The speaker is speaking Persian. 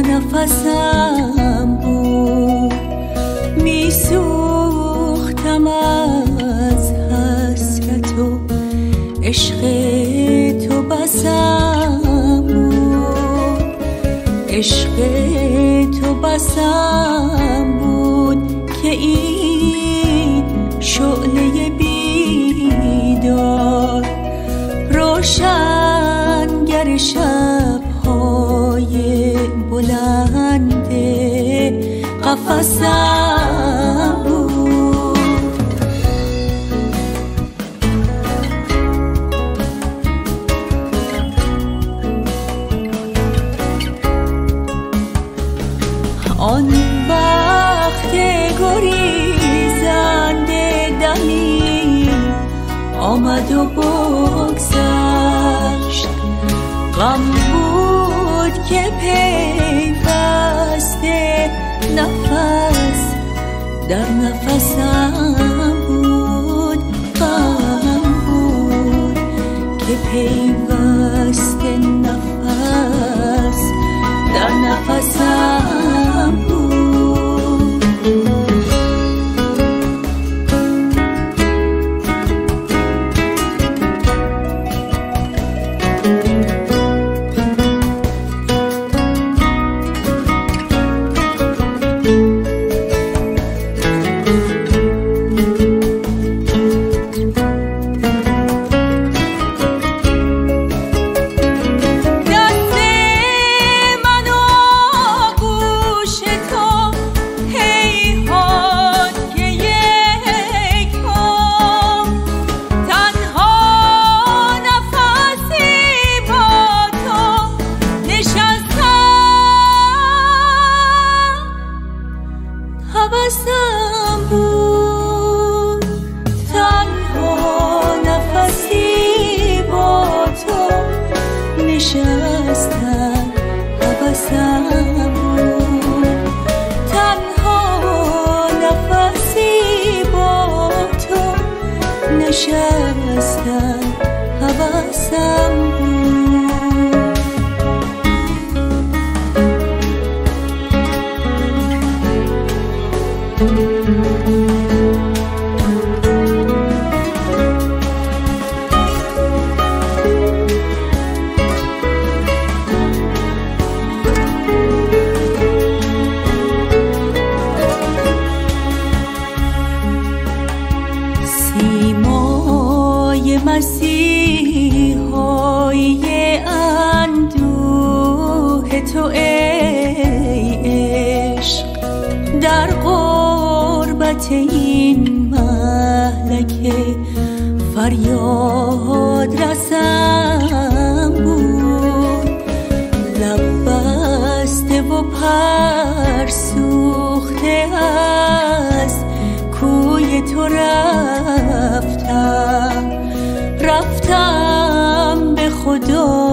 نفسم بود. میسوختم از حسرت و عشق تو بسم بود. عشق تو بسم بود. قفسم بود. آن وقت گریزنده دمی آمد و بگذشت. غم بود. که پیوسته نفس در نفسم بود غم بود که پیوسته giấc مهلکه فریاد رسم بود. لب بسته و پر سوخته از کوی تو رفتم. رفتم به خدا.